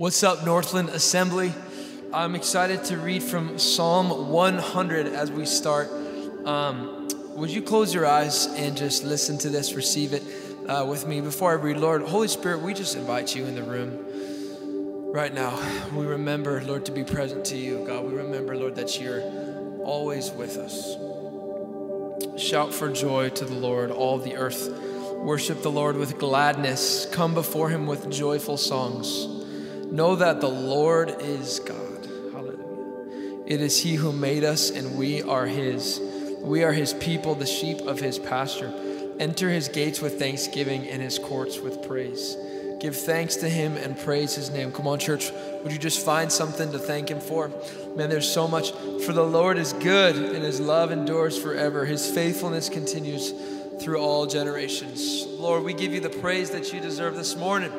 What's up, Northland Assembly? I'm excited to read from Psalm 100 as we start. Um, would you close your eyes and just listen to this, receive it uh, with me before I read? Lord, Holy Spirit, we just invite you in the room right now. We remember, Lord, to be present to you, God. We remember, Lord, that you're always with us. Shout for joy to the Lord, all the earth. Worship the Lord with gladness. Come before him with joyful songs. Know that the Lord is God. Hallelujah. It is He who made us, and we are His. We are His people, the sheep of His pasture. Enter His gates with thanksgiving and His courts with praise. Give thanks to Him and praise His name. Come on, church. Would you just find something to thank Him for? Man, there's so much. For the Lord is good, and His love endures forever. His faithfulness continues through all generations. Lord, we give you the praise that you deserve this morning.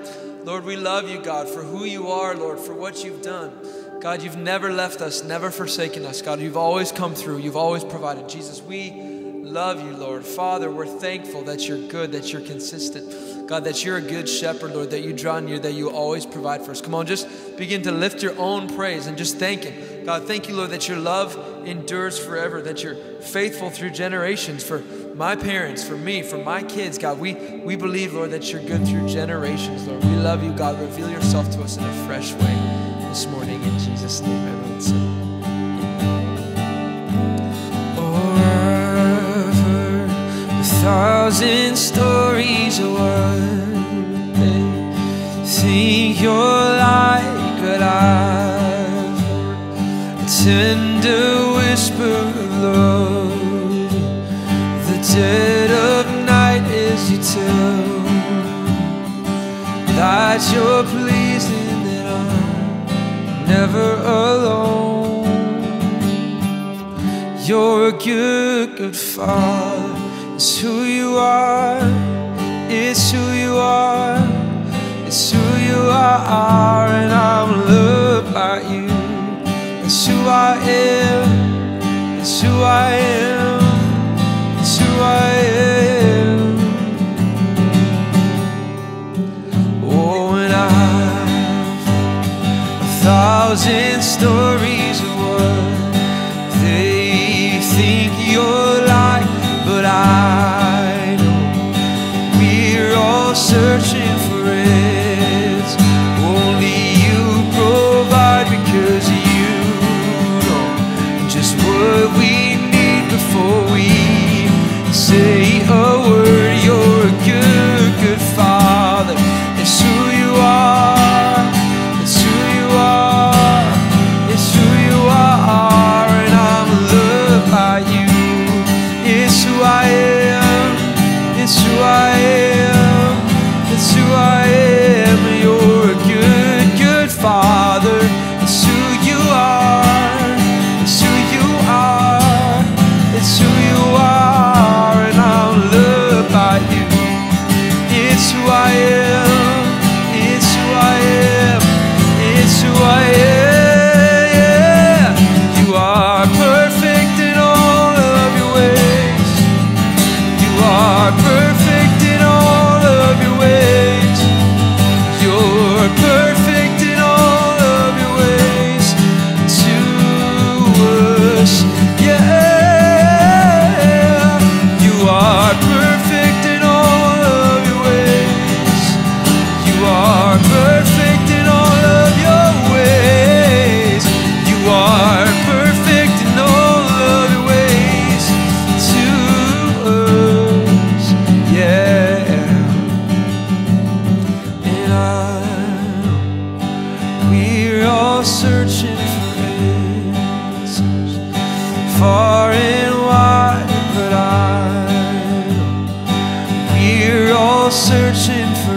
Lord, we love you, God, for who you are, Lord, for what you've done. God, you've never left us, never forsaken us. God, you've always come through, you've always provided. Jesus, we love you, Lord. Father, we're thankful that you're good, that you're consistent. God, that you're a good shepherd, Lord, that you draw near, that you always provide for us. Come on, just begin to lift your own praise and just thank Him. God, thank you, Lord, that your love endures forever, that you're faithful through generations for my parents, for me, for my kids, God. We, we believe, Lord, that you're good through generations, Lord. We love you, God. Reveal yourself to us in a fresh way this morning. In Jesus' name, everyone say. Thousand stories of you're but I've a tender whisper dead of night as you tell that you're pleased and that I'm never alone. You're a good, good father. It's who you are. It's who you are. It's who you are, think you're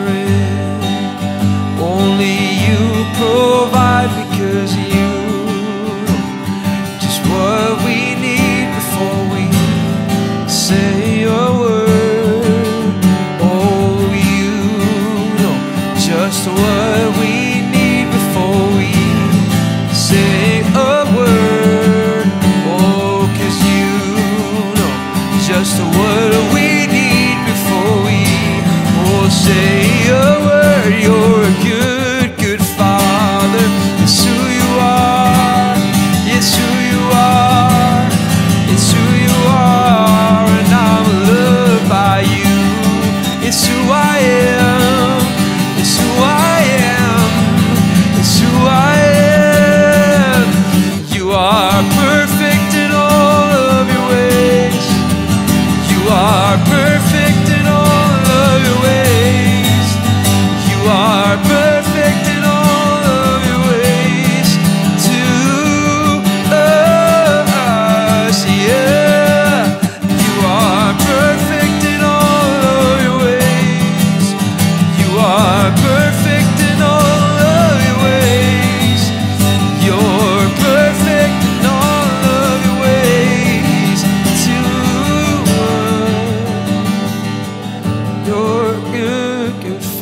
searching yeah.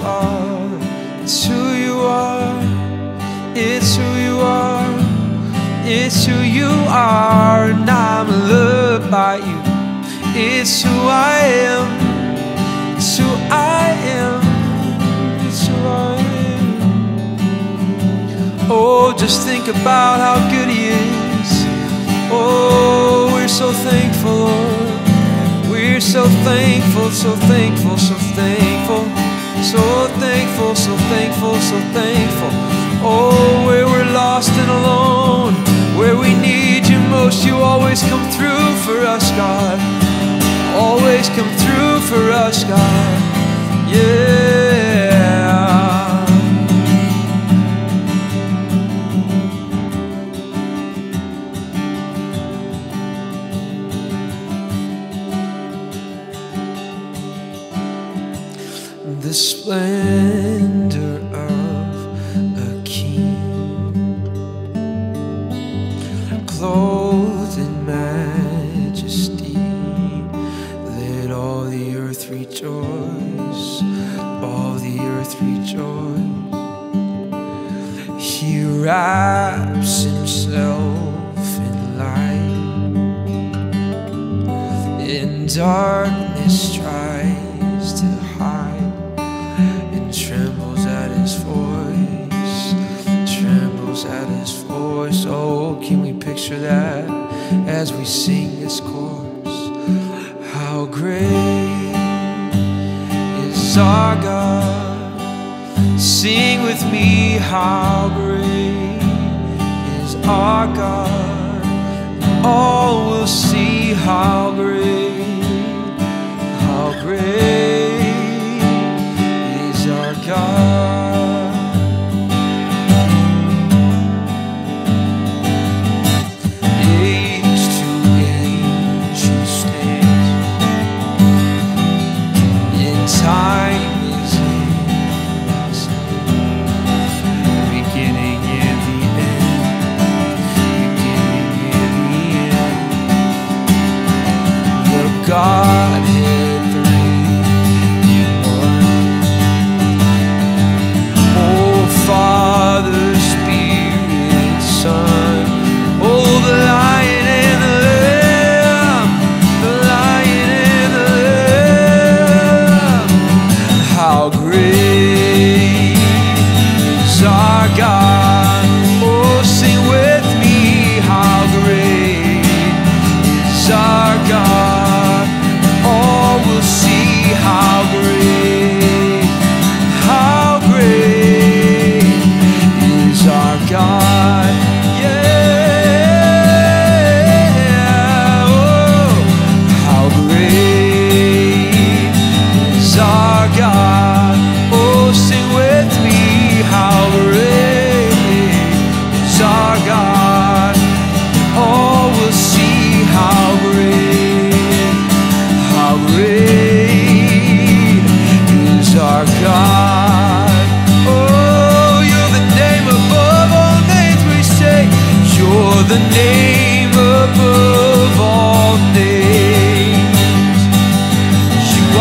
It's who you are. It's who you are. It's who you are. And I'm loved by you. It's who I am. It's who I am. It's who I am. Oh, just think about how good He is. Oh, we're so thankful, Lord. We're so thankful, so thankful, so so thankful, so thankful, so thankful. Oh, where we're lost and alone, where we need you most, you always come through for us, God. Always come through for us, God. Yeah. Clothed in majesty, let all the earth rejoice, all the earth rejoice. He wraps himself in light, in darkness as we sing this chorus? How great is our God? Sing with me, how great is our God? All will see how great, how great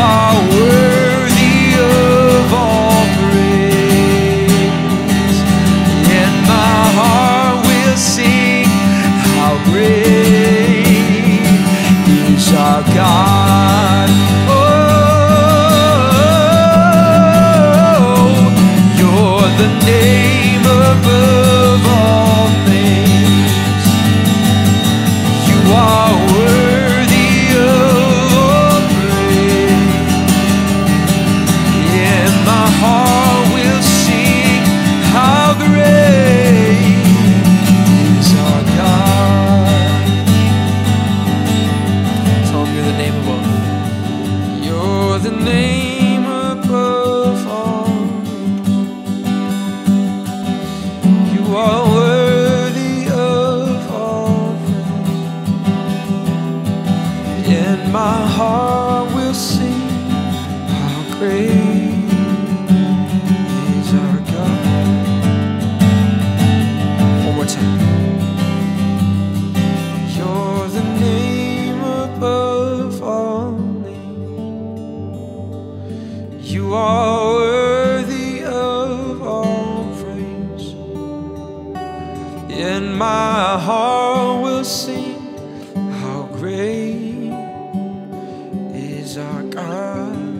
You are gone. Ah.